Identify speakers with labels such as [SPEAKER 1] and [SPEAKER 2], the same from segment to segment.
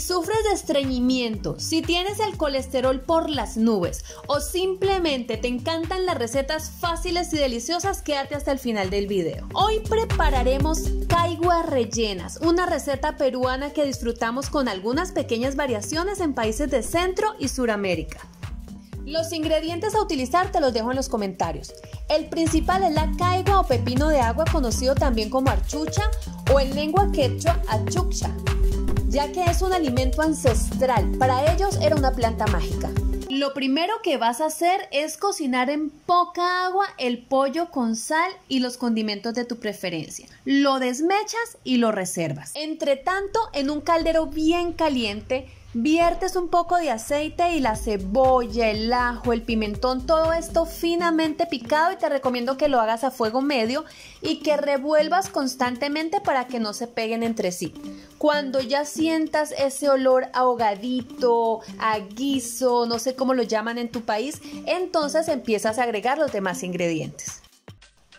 [SPEAKER 1] Si sufres de estreñimiento, si tienes el colesterol por las nubes o simplemente te encantan las recetas fáciles y deliciosas, quédate hasta el final del video. Hoy prepararemos caiguas rellenas, una receta peruana que disfrutamos con algunas pequeñas variaciones en países de Centro y Suramérica. Los ingredientes a utilizar te los dejo en los comentarios. El principal es la caigua o pepino de agua, conocido también como archucha o en lengua quechua achucha ya que es un alimento ancestral. Para ellos era una planta mágica. Lo primero que vas a hacer es cocinar en poca agua el pollo con sal y los condimentos de tu preferencia. Lo desmechas y lo reservas. Entre tanto, en un caldero bien caliente, Viertes un poco de aceite y la cebolla, el ajo, el pimentón, todo esto finamente picado y te recomiendo que lo hagas a fuego medio y que revuelvas constantemente para que no se peguen entre sí. Cuando ya sientas ese olor ahogadito, a guiso, no sé cómo lo llaman en tu país, entonces empiezas a agregar los demás ingredientes.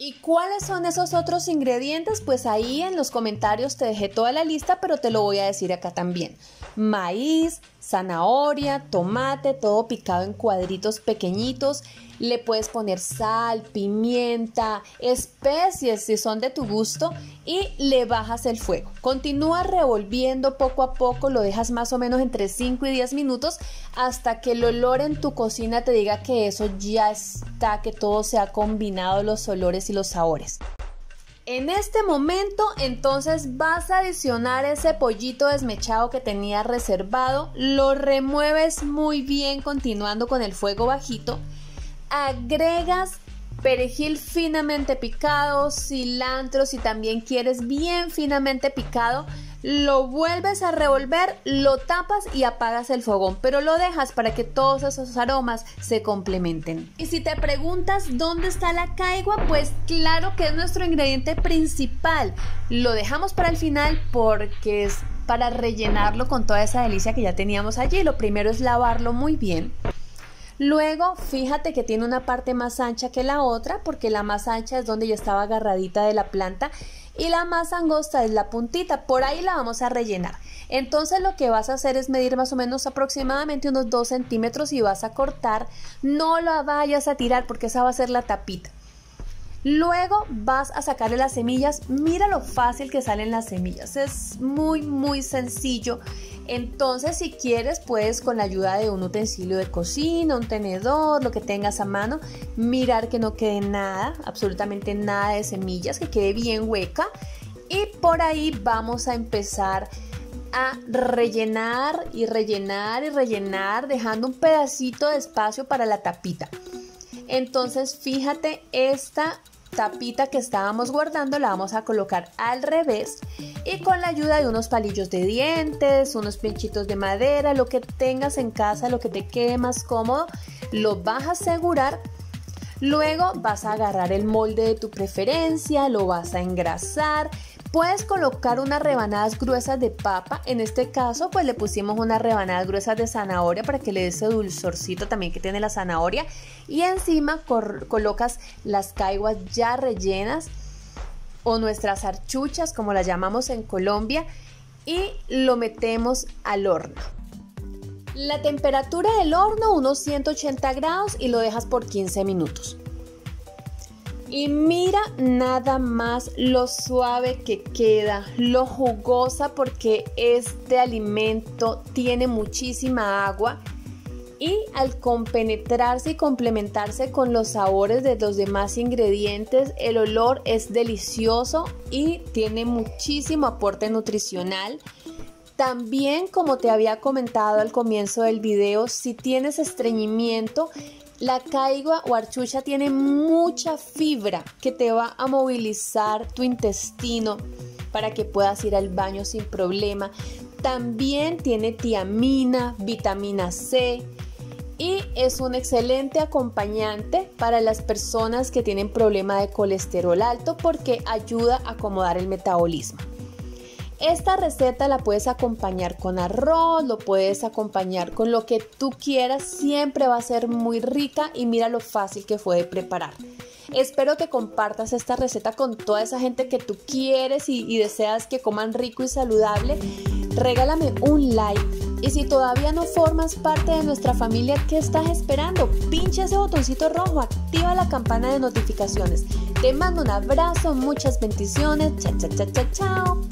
[SPEAKER 1] ¿Y cuáles son esos otros ingredientes? Pues ahí en los comentarios te dejé toda la lista, pero te lo voy a decir acá también. Maíz, zanahoria, tomate, todo picado en cuadritos pequeñitos. Le puedes poner sal, pimienta, especies si son de tu gusto y le bajas el fuego. Continúa revolviendo poco a poco, lo dejas más o menos entre 5 y 10 minutos hasta que el olor en tu cocina te diga que eso ya está, que todo se ha combinado los olores y los sabores. En este momento entonces vas a adicionar ese pollito desmechado que tenía reservado, lo remueves muy bien continuando con el fuego bajito, agregas perejil finamente picado, cilantro si también quieres bien finamente picado, lo vuelves a revolver, lo tapas y apagas el fogón, pero lo dejas para que todos esos aromas se complementen. Y si te preguntas dónde está la caigua, pues claro que es nuestro ingrediente principal. Lo dejamos para el final porque es para rellenarlo con toda esa delicia que ya teníamos allí. Lo primero es lavarlo muy bien. Luego, fíjate que tiene una parte más ancha que la otra, porque la más ancha es donde ya estaba agarradita de la planta y la más angosta es la puntita, por ahí la vamos a rellenar. Entonces lo que vas a hacer es medir más o menos aproximadamente unos 2 centímetros y vas a cortar, no la vayas a tirar porque esa va a ser la tapita. Luego vas a sacarle las semillas. Mira lo fácil que salen las semillas. Es muy, muy sencillo. Entonces, si quieres, puedes con la ayuda de un utensilio de cocina, un tenedor, lo que tengas a mano, mirar que no quede nada, absolutamente nada de semillas, que quede bien hueca. Y por ahí vamos a empezar a rellenar y rellenar y rellenar, dejando un pedacito de espacio para la tapita. Entonces, fíjate, esta tapita que estábamos guardando la vamos a colocar al revés y con la ayuda de unos palillos de dientes, unos pinchitos de madera, lo que tengas en casa, lo que te quede más cómodo, lo vas a asegurar. Luego vas a agarrar el molde de tu preferencia, lo vas a engrasar. Puedes colocar unas rebanadas gruesas de papa, en este caso pues le pusimos unas rebanadas gruesas de zanahoria para que le dé ese dulzorcito también que tiene la zanahoria. Y encima colocas las caiguas ya rellenas o nuestras archuchas como las llamamos en Colombia y lo metemos al horno. La temperatura del horno unos 180 grados y lo dejas por 15 minutos. Y mira nada más lo suave que queda, lo jugosa porque este alimento tiene muchísima agua y al compenetrarse y complementarse con los sabores de los demás ingredientes, el olor es delicioso y tiene muchísimo aporte nutricional. También, como te había comentado al comienzo del video, si tienes estreñimiento, la caigua o archucha tiene mucha fibra que te va a movilizar tu intestino para que puedas ir al baño sin problema. También tiene tiamina, vitamina C y es un excelente acompañante para las personas que tienen problema de colesterol alto porque ayuda a acomodar el metabolismo. Esta receta la puedes acompañar con arroz, lo puedes acompañar con lo que tú quieras, siempre va a ser muy rica y mira lo fácil que fue de preparar. Espero que compartas esta receta con toda esa gente que tú quieres y, deseas que coman rico y saludable. regálame un like. Y si todavía no formas parte de nuestra familia, ¿qué estás esperando? Pincha ese botoncito rojo, activa la campana de notificaciones. Te mando un abrazo, muchas bendiciones. Chao, chao, chao, chao.